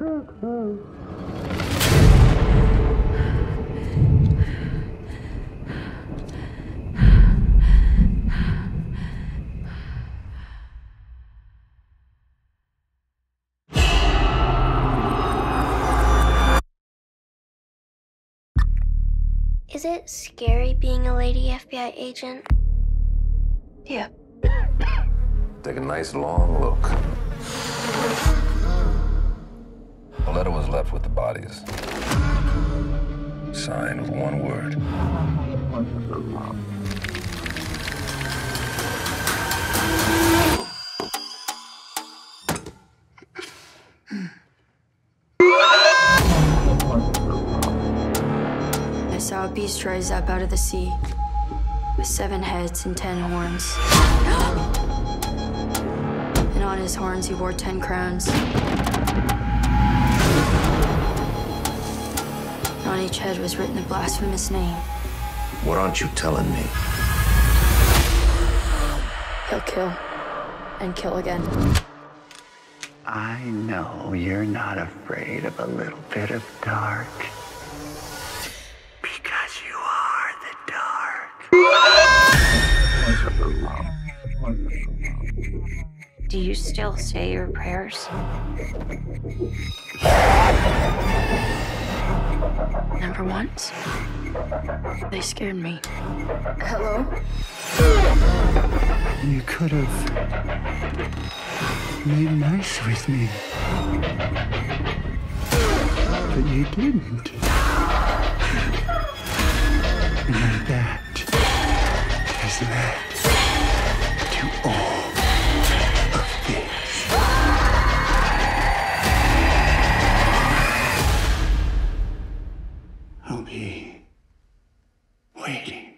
Is it scary being a lady FBI agent? Yeah. Take a nice long look. Bodies. Signed with one word. I saw a beast rise up out of the sea with seven heads and ten horns. and on his horns, he wore ten crowns. On each head was written a blasphemous name. What aren't you telling me? He'll kill and kill again. I know you're not afraid of a little bit of dark. Because you are the dark. Do you still say your prayers? Never once. They scared me. Hello? You could have made nice with me. But you didn't. And that has led to all really.